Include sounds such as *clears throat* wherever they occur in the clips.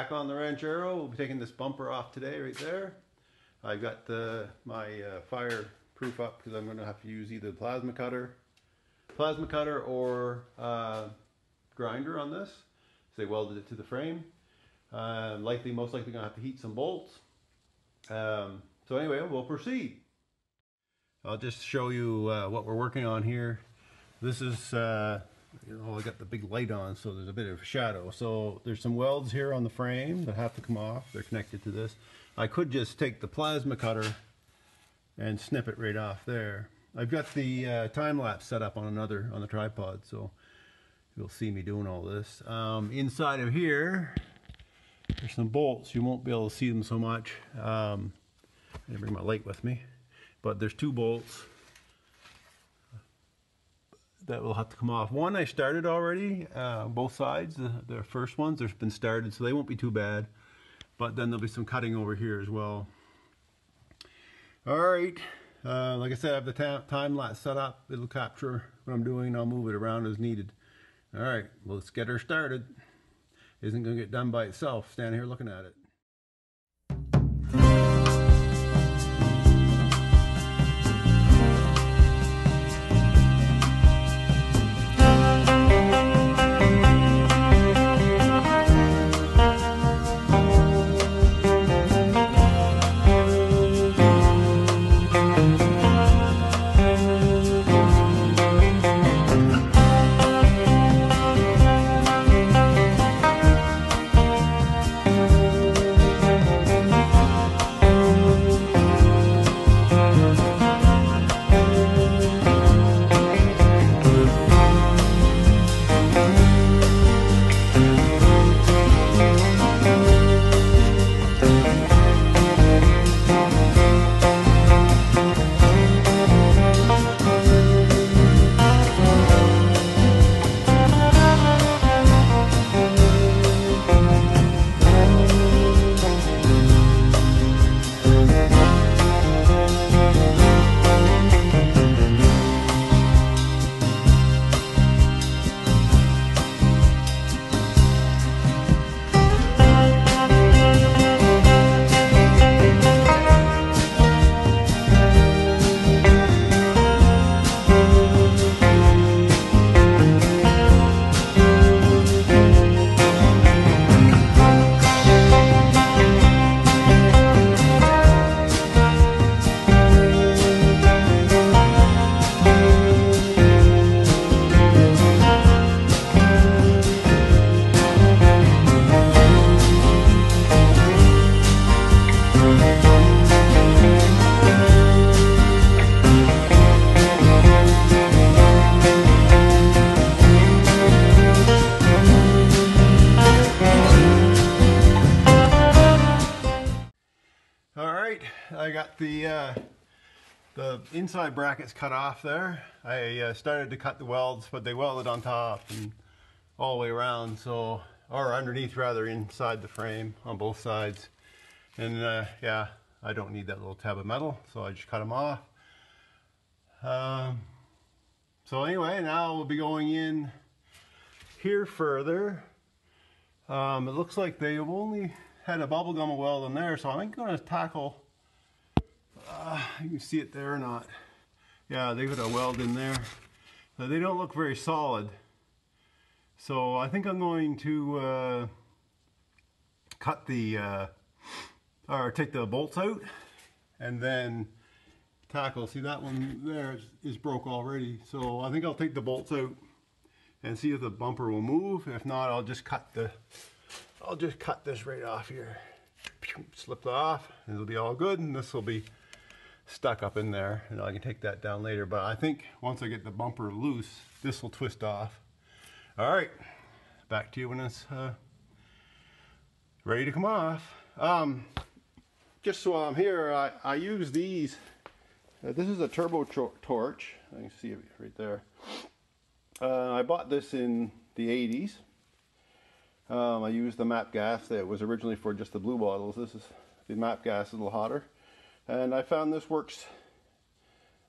back on the Ranchero. We'll be taking this bumper off today, right there. I've got the, my uh, fireproof up because I'm going to have to use either the plasma cutter, plasma cutter or uh, grinder on this. So they welded it to the frame. Uh, likely, most likely, going to have to heat some bolts. Um, so anyway, we'll proceed. I'll just show you uh, what we're working on here. This is uh, you know, I got the big light on, so there's a bit of shadow. So there's some welds here on the frame that have to come off. They're connected to this. I could just take the plasma cutter and snip it right off there. I've got the uh, time lapse set up on another on the tripod, so you'll see me doing all this. Um, inside of here, there's some bolts. You won't be able to see them so much. Um, I didn't bring my light with me, but there's two bolts that will have to come off. One I started already, uh, both sides, the, the first ones, they've been started, so they won't be too bad. But then there'll be some cutting over here as well. All right, uh, like I said, I have the time lapse set up. It'll capture what I'm doing. I'll move it around as needed. All right, well, let's get her started. Isn't going to get done by itself, standing here looking at it. The uh, the inside brackets cut off there. I uh, started to cut the welds, but they welded on top and all the way around, so or underneath rather, inside the frame on both sides. And uh, yeah, I don't need that little tab of metal, so I just cut them off. Um, so anyway, now we'll be going in here further. Um, it looks like they've only had a bubblegum weld in there, so I'm going to tackle uh, *sighs* you can see it there or not. Yeah, they've got a weld in there. Uh, they don't look very solid. So I think I'm going to uh, cut the, uh, or take the bolts out and then tackle. See that one there is, is broke already. So I think I'll take the bolts out and see if the bumper will move. If not, I'll just cut the, I'll just cut this right off here. Slip it off and it'll be all good and this will be stuck up in there. And I can take that down later but I think once I get the bumper loose this will twist off. All right back to you when it's uh, ready to come off. Um, just so I'm here I, I use these. Uh, this is a turbo torch. I can see it right there. Uh, I bought this in the 80s um, I used the MAPP gas that was originally for just the blue bottles. This is the MAPP gas is a little hotter and I found this works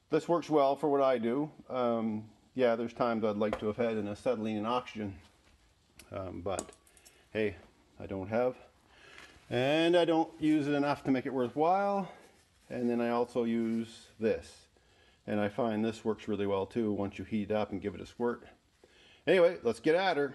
this works well for what I do. Um, yeah, there's times I'd like to have had an acetylene and oxygen, um, but hey, I don't have And I don't use it enough to make it worthwhile. And then I also use this. And I find this works really well too once you heat it up and give it a squirt. Anyway, let's get at her.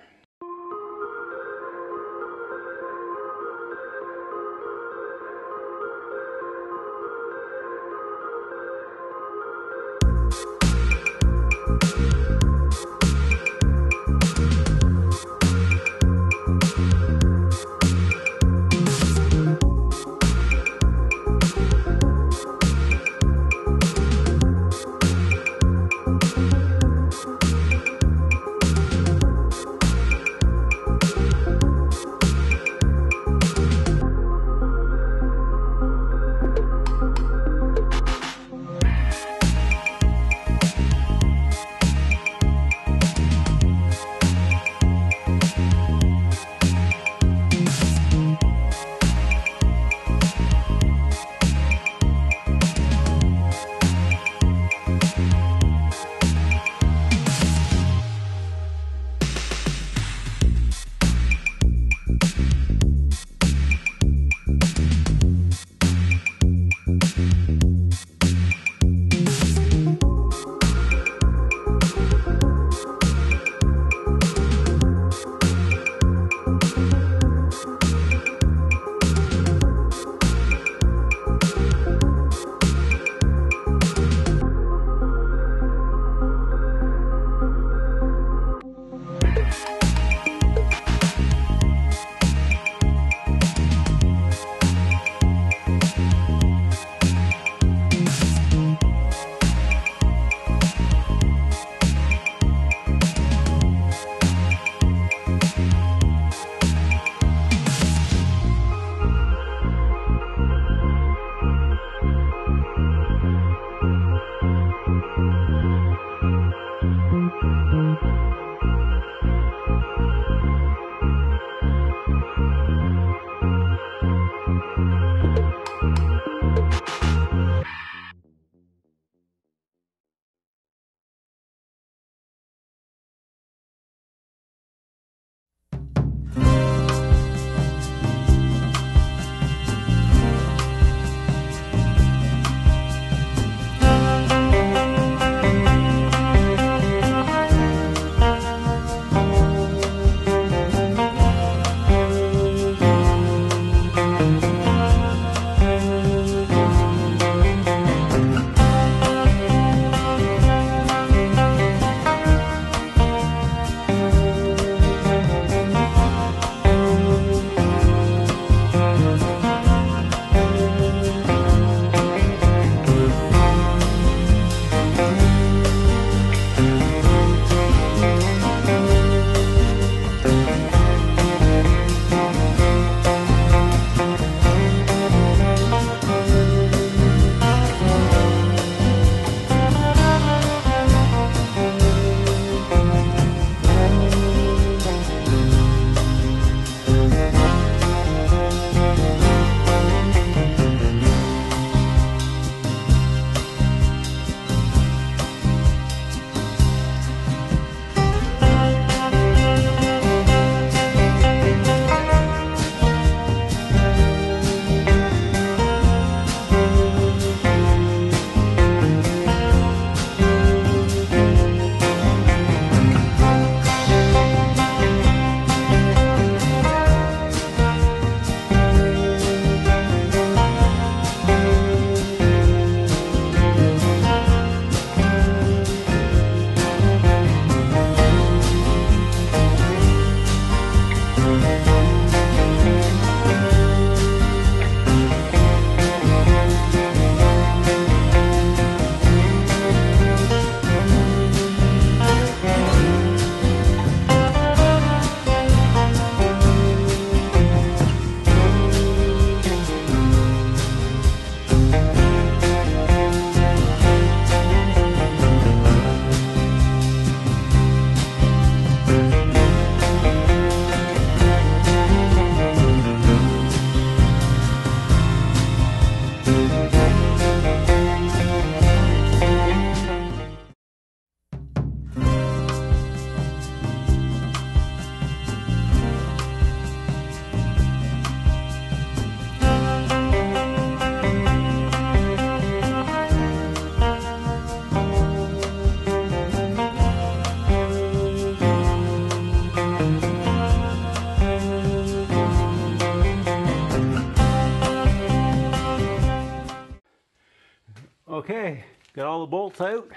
Got all the bolts out.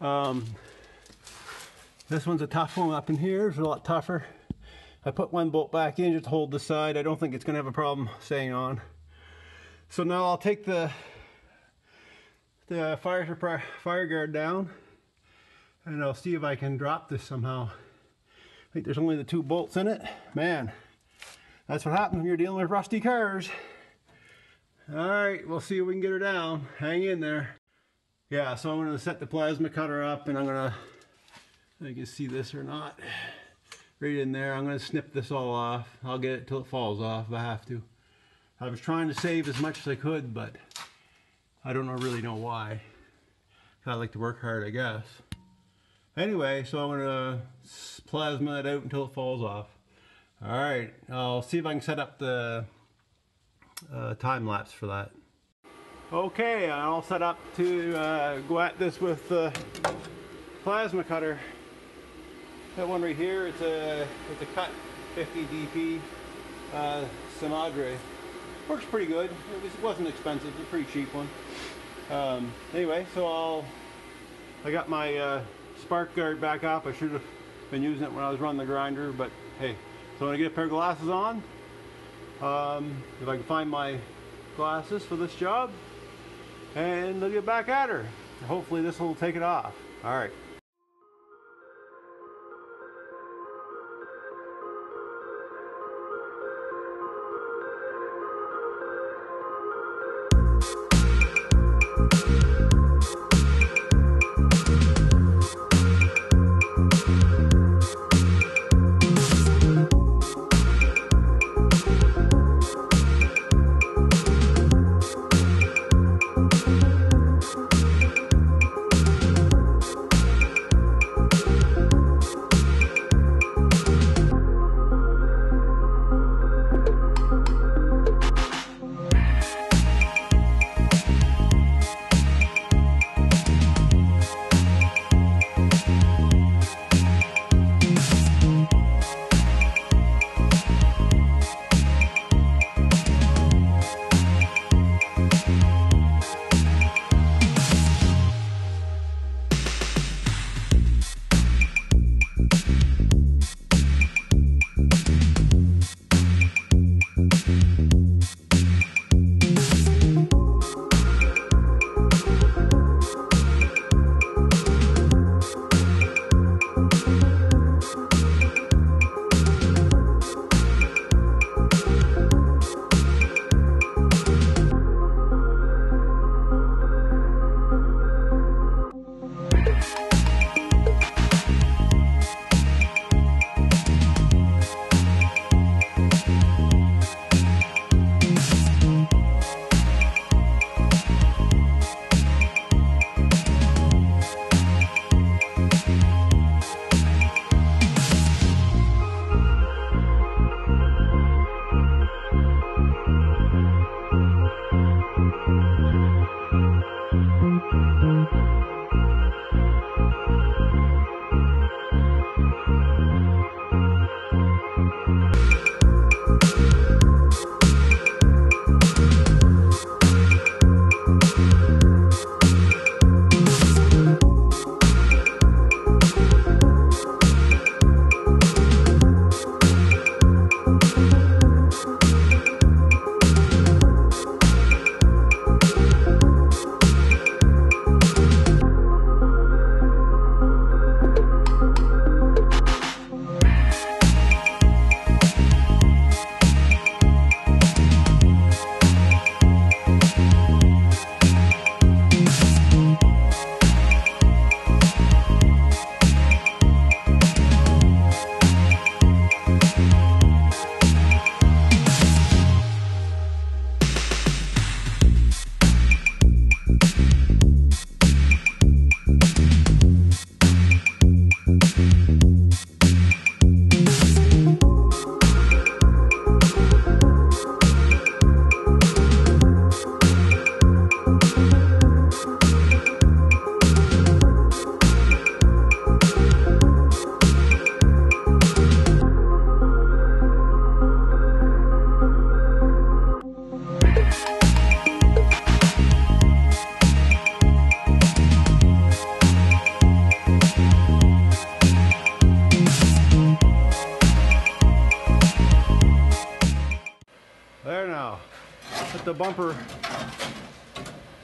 Um, this one's a tough one up in here, it's a lot tougher. I put one bolt back in just to hold the side. I don't think it's gonna have a problem staying on. So now I'll take the the fire fire guard down and I'll see if I can drop this somehow. I think there's only the two bolts in it. Man, that's what happens when you're dealing with rusty cars. All right, we'll see if we can get her down. Hang in there. Yeah, so I'm gonna set the plasma cutter up and I'm gonna, I can see this or not, right in there. I'm gonna snip this all off. I'll get it till it falls off if I have to. I was trying to save as much as I could, but I don't know, really know why. I like to work hard, I guess. Anyway, so I'm gonna plasma it out until it falls off. All right, I'll see if I can set up the uh, time lapse for that. Okay, I'm all set up to uh, go at this with the plasma cutter. That one right here, it's a, it's a cut 50 DP uh, Simder. Works pretty good. It, was, wasn't expensive, it's a pretty cheap one. Um, anyway, so I'll, I got my uh, spark guard back up. I should have been using it when I was running the grinder, but hey. So I'm gonna get a pair of glasses on. Um, if I can find my glasses for this job, and they'll get back at her. Hopefully this will take it off. All right.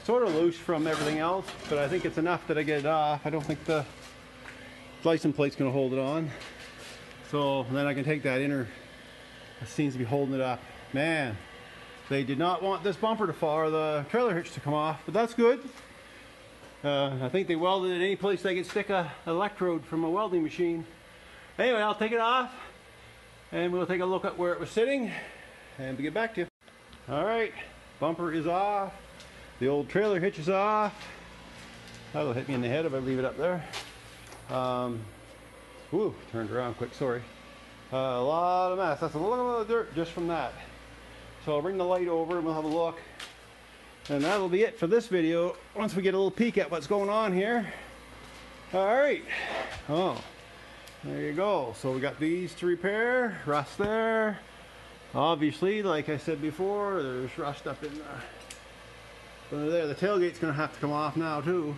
Sort of loose from everything else, but I think it's enough that I get it off. I don't think the license plate's gonna hold it on. So then I can take that inner, it seems to be holding it up. Man, they did not want this bumper to fall or the trailer hitch to come off, but that's good. Uh, I think they welded it any place they could stick a electrode from a welding machine. Anyway, I'll take it off and we'll take a look at where it was sitting and get back to you. All right, bumper is off. The old trailer hitch is off. That'll hit me in the head if I leave it up there. Um, turned around quick, sorry. Uh, a lot of mess. That's a lot of dirt just from that. So I'll bring the light over and we'll have a look. And that'll be it for this video once we get a little peek at what's going on here. All right. Oh, there you go. So we got these to repair. Rust there. Obviously, like I said before, there's rust up in the, there. The tailgate's going to have to come off now too.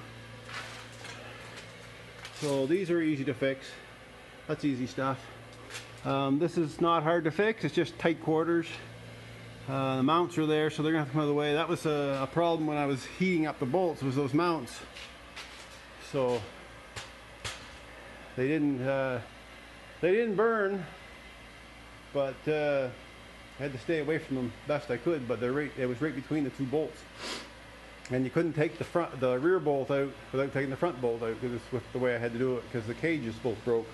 So these are easy to fix. That's easy stuff. Um, this is not hard to fix. It's just tight quarters. Uh, the mounts are there, so they're gonna have to come out of the way. That was a, a, problem when I was heating up the bolts, was those mounts. So they didn't uh, they didn't burn, but uh, I had to stay away from them best I could. But they're right, it was right between the two bolts, and you couldn't take the front the rear bolt out without taking the front bolt out because it's with the way I had to do it because the cages both broke,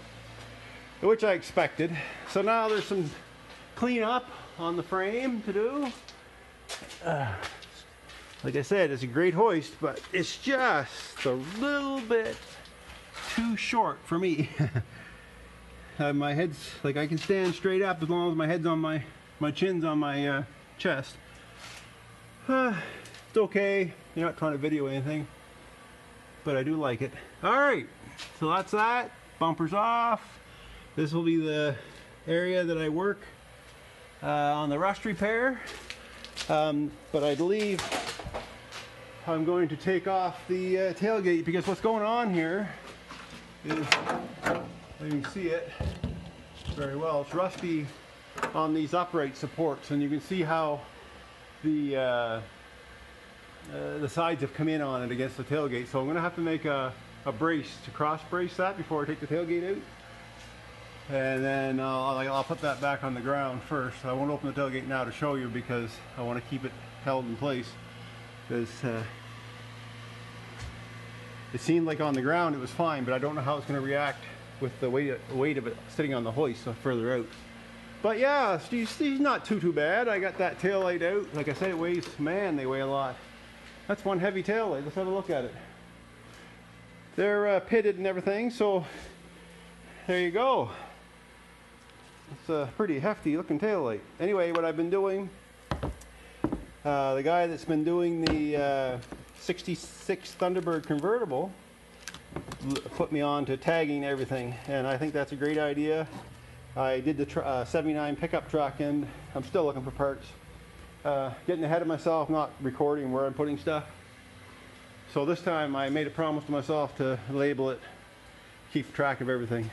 which I expected. So now there's some clean up on the frame to do. Uh, like I said, it's a great hoist, but it's just a little bit too short for me. *laughs* uh, my head's like I can stand straight up as long as my head's on my my chin's on my uh, chest. Uh, *sighs* it's okay. You're not trying to video anything, but I do like it. All right, so that's that. Bumpers off. This will be the area that I work uh, on the rust repair. Um, but I believe I'm going to take off the uh, tailgate because what's going on here is, you can see it very well, it's rusty on these upright supports and you can see how the uh, uh, the sides have come in on it against the tailgate. So I'm going to have to make a, a brace to cross brace that before I take the tailgate out and then I'll, I'll, put that back on the ground first. I won't open the tailgate now to show you because I want to keep it held in place because uh, it seemed like on the ground it was fine but I don't know how it's going to react with the weight, weight of it sitting on the hoist further out. But yeah, he's, he's not too too bad. I got that tail light out. Like I said, it weighs, man, they weigh a lot. That's one heavy tail light. Let's have a look at it. They're uh, pitted and everything, so there you go. It's a pretty hefty looking tail light. Anyway, what I've been doing, uh, the guy that's been doing the uh, 66 Thunderbird convertible put me on to tagging everything, and I think that's a great idea. I did the uh, 79 pickup truck, and I'm still looking for parts. Uh, getting ahead of myself, not recording where I'm putting stuff. So this time I made a promise to myself to label it, keep track of everything.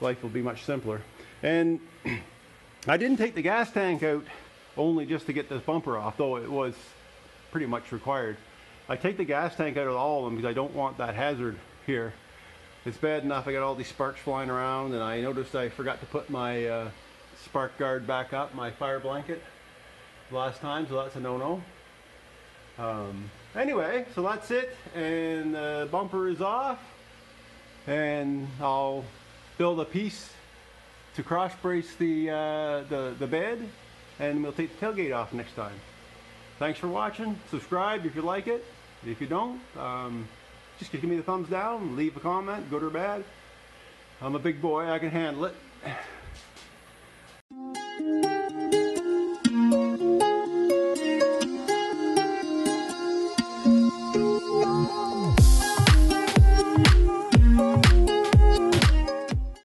Life will be much simpler. And *clears throat* I didn't take the gas tank out only just to get this bumper off, though it was pretty much required. I take the gas tank out of all of them because I don't want that hazard here. It's bad enough I got all these sparks flying around and I noticed I forgot to put my uh, spark guard back up, my fire blanket last time, so that's a no-no. Um, anyway, so that's it and the bumper is off and I'll build a piece to cross brace the, uh, the, the bed and we'll take the tailgate off next time. Thanks for watching. Subscribe if you like it. If you don't, um, just give me the thumbs down, leave a comment, good or bad. I'm a big boy, I can handle it.